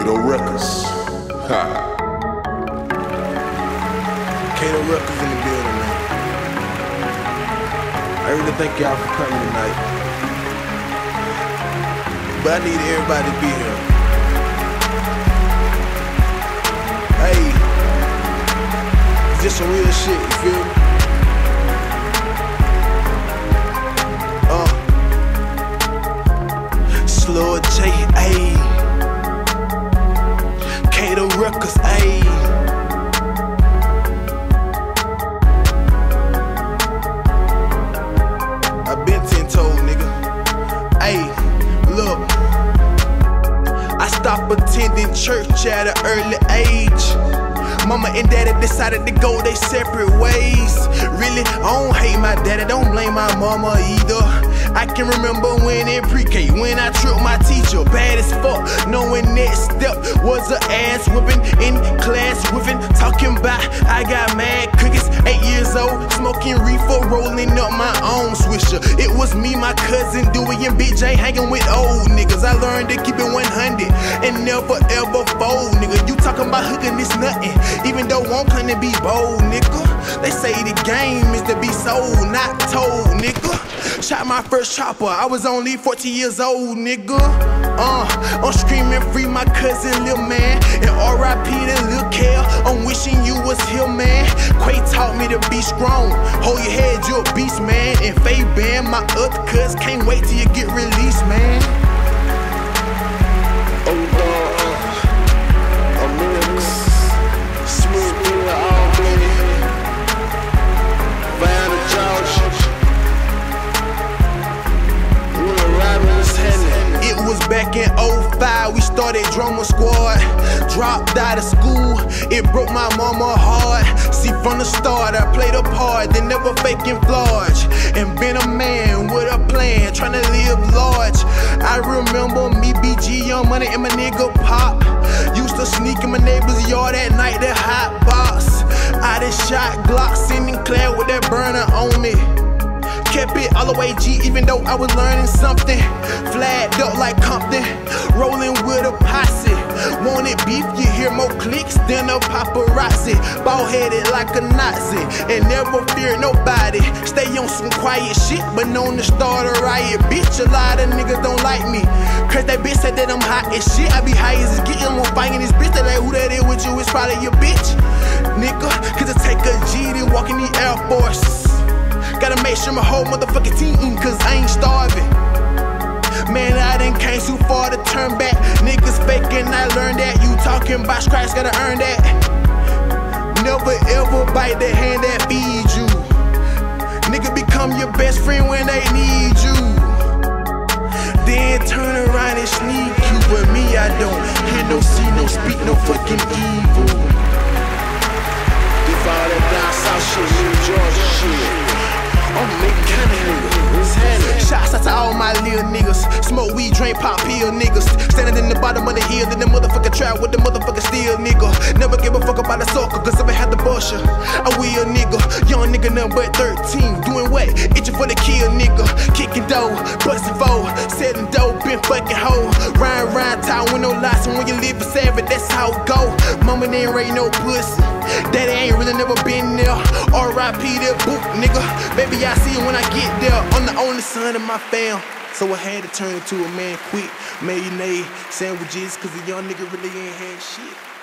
C.A.T.O Records. Ha. C.A.T.O Records in the building, man. I really thank y'all for coming tonight. But I need everybody to be here. Hey, it's just some real shit, you feel me? Ayy, look. I stopped attending church at an early age. Mama and daddy decided to go their separate ways. Really, I don't hate my daddy, don't blame my mama either. I can remember when in pre-K, when I tripped my teacher, bad as fuck. Knowing next step was a ass whipping in class whipping, talking about I got mad cookies, eight years old, smoking reefer, rolling up my own swisher. It was me, my cousin Dewey, and Big J hanging with old niggas. I learned to keep it 100 and never ever fold, nigga. You talking about this nothing, even though I'm to be bold, nigga. They say the game is to be sold, not told, nigga. Shot my first chopper, I was only 14 years old, nigga. Uh, I'm screaming free my cousin, lil man. And RIP to lil Kel, I'm wishing you was here, man. Quay taught me to be strong. Hold your head, you're a beast, man. And Faye Band, my other cuz, can't wait till you back in 05, we started drama squad. Dropped out of school, it broke my mama heart. See, from the start, I played a part, then never faking flaws. And been a man with a plan, trying to live large. I remember me, BG, Young Money, and my nigga Pop. Used to sneak in my neighbor's yard at night, that hot box. I done shot Glocks in and Claire with that burner. The way G, even though I was learning something. Flagged up like Compton, rolling with a posse. Wanted beef, you hear more clicks than a paparazzi. Ball headed like a Nazi, and never fear nobody. Stay on some quiet shit, but known to start a riot. Bitch, a lot of niggas don't like me. Cause that bitch said that I'm hot as shit. I be high as it's getting one fighting this bitch. They like, who that is with you? It's probably your bitch. Nigga, cause I take a G to walk in the Air Force. Make sure my whole motherfucking team eating cause I ain't starving. Man, I done came too far to turn back. Niggas faking, I learned that. You talking about scratch, gotta earn that. Never ever bite the hand that feeds you. Nigga become your best friend when they need you. Then turn around and sneak you. But me, I don't hear no, see no, speak no fucking evil. If all that down south shit, New Georgia shit. Drink pop pill niggas. Standing in the bottom of the hill, in the motherfucking trap with the motherfucking steel nigga. Never give a fuck about the soccer, cause if I had the bush, I will nigga. Young nigga, but 13. Doing what? Itching for the kill nigga. Kicking dough, busting foe. Selling dope, been fucking hoe. Ryan, Ryan, town with no lies. And when you live for savage, that's how it go. Mama ain't raised no pussy. Daddy ain't really never been there. R.I.P. that boot, nigga. Baby, I see when I get there. I'm the only son of my fam. So I had to turn into a man quick. Mayonnaise, sandwiches, cause the young nigga really ain't had shit.